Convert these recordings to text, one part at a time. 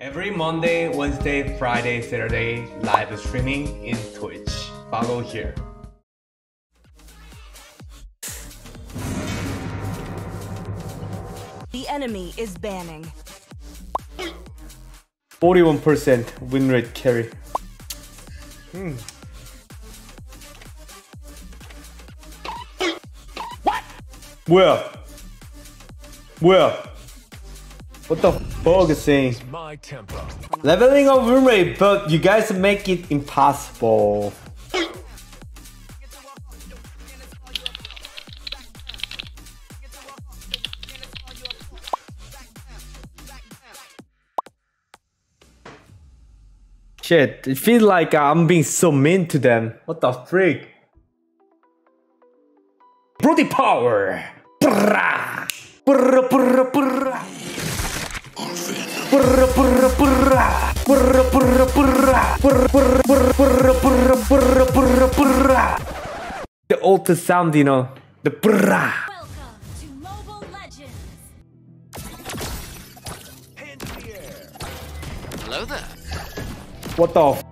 Every Monday, Wednesday, Friday, Saturday, live streaming in Twitch. Follow here. The enemy is banning. 41% win rate carry. Hmm. What? 뭐야? 뭐야? What the fuck is saying? Leveling win rate, but you guys make it impossible. Shit, it feels like uh, I'm being so mean to them. What the freak? Brody power! Brrrah! Brrrah, brrrah, brrrah! The old sound, you know, the brrrah! Welcome to Mobile Legends. Hands in the air. Hello there. What the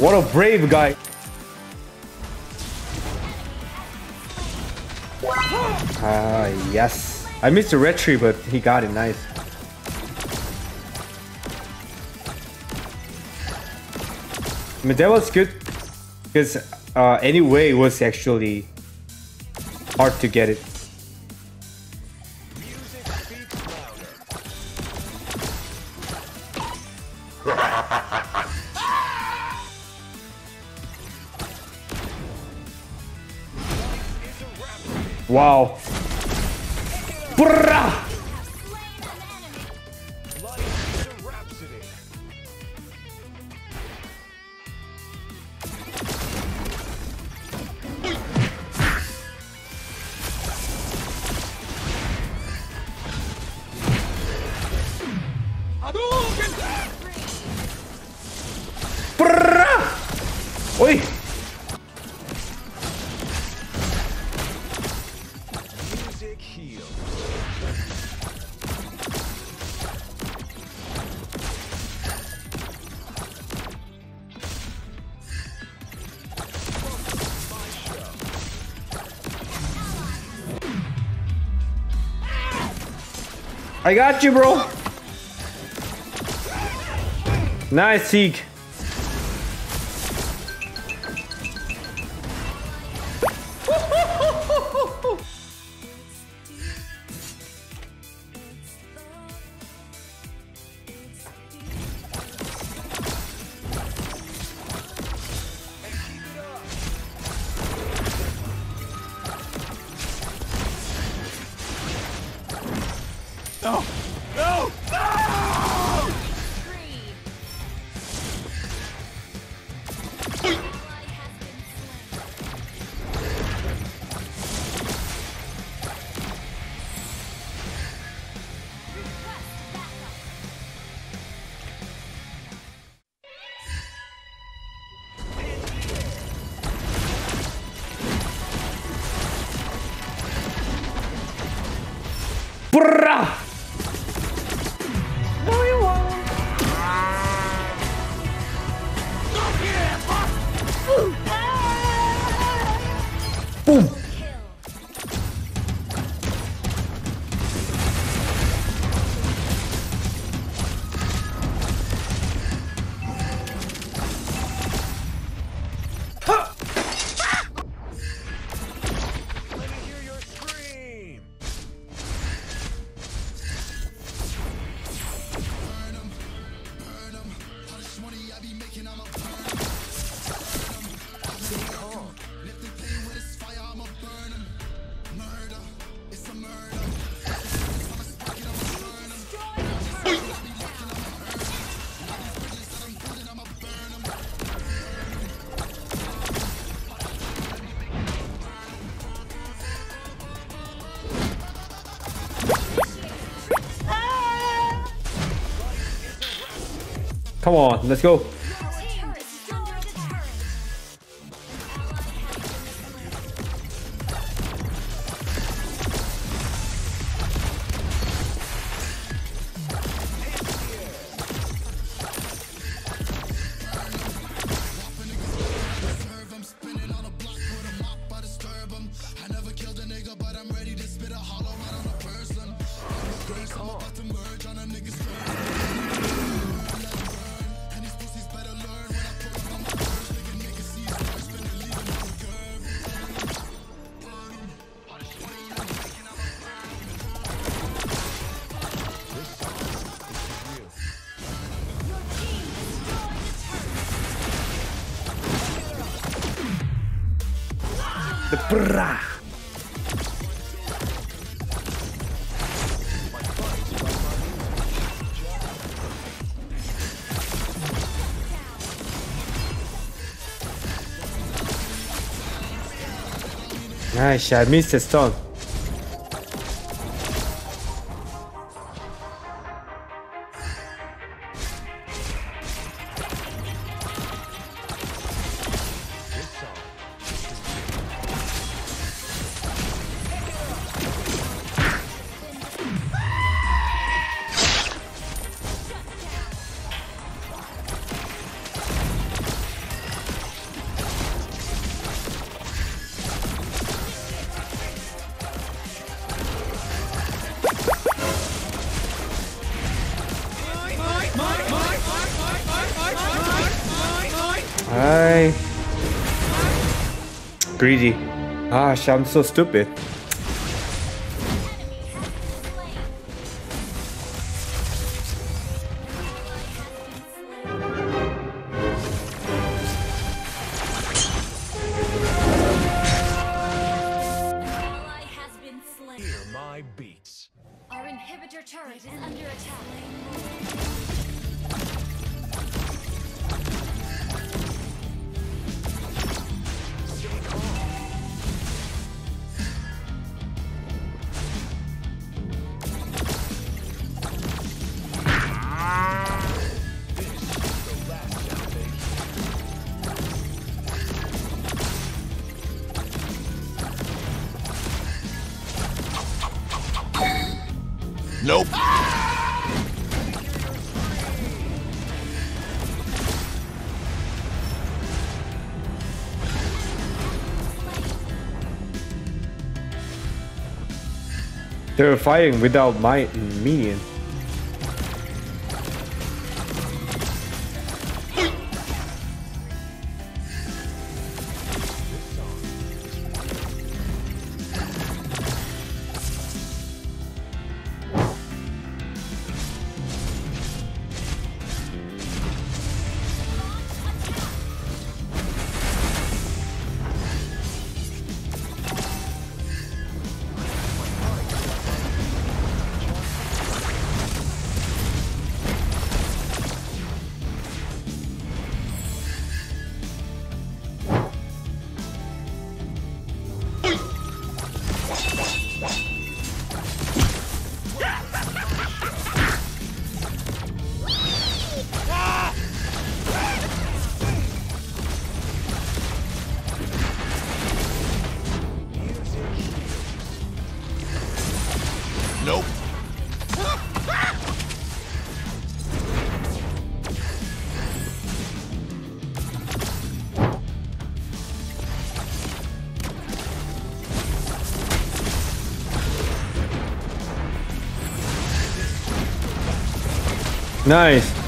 What a brave guy! Ah, yes. I missed the retry, but he got it nice. I mean, that was good because uh, anyway, it was actually hard to get it. Wow. I got you, bro. Nice, Seek. Fra Come on, let's go. A turret. The brah. Nice, I missed the stone. Greedy. Gosh, I'm so stupid. They're fighting without my minion. Nice.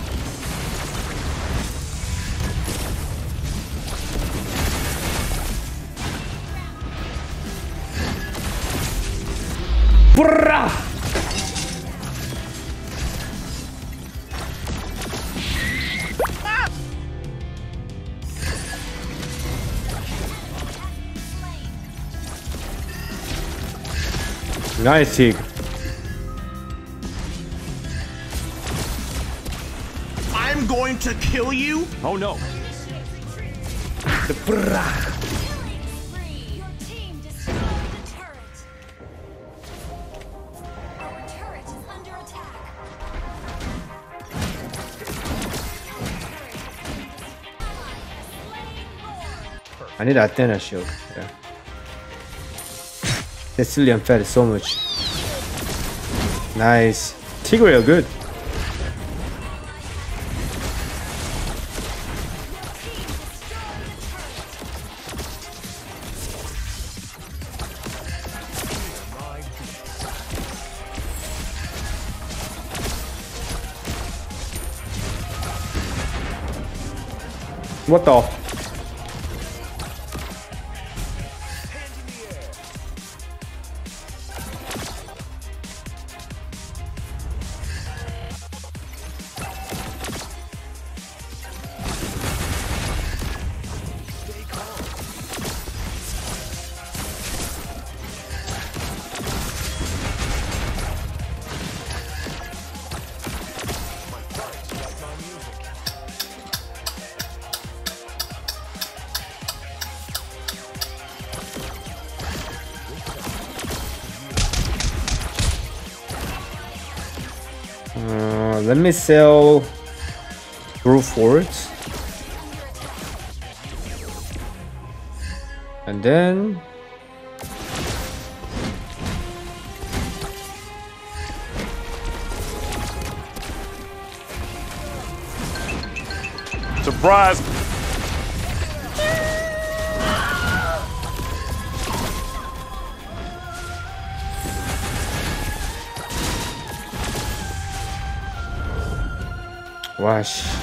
Nice, Tig. to kill you? Oh no. I need a Athena shield. Yeah. That's really unfair so much. Nice. Tigreal good. What the? Let me sell brute force. And then Surprise! Wash.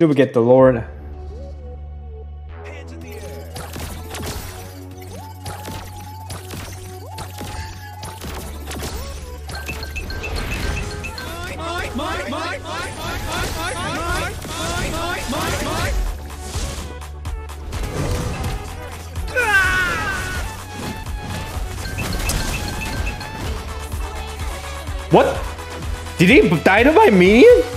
Do we get the Lord? What? Did he dynamite minion? My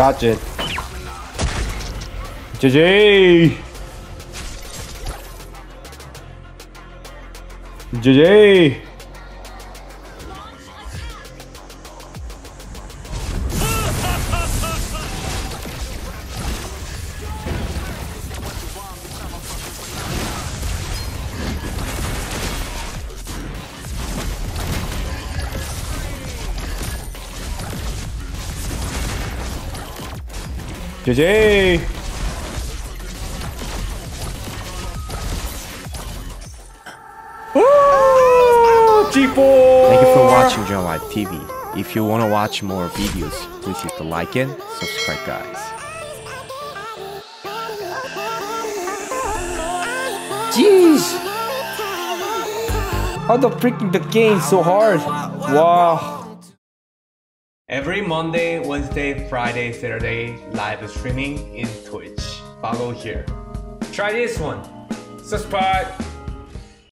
He dodged it. GG! GG! GG! Woo! G4! Thank you for watching John Live TV. If you want to watch more videos, please hit the like and subscribe guys. Jeez! How the freaking the game so hard? Wow! Every Monday, Wednesday, Friday, Saturday, live streaming in Twitch. Follow here. Try this one. Subscribe.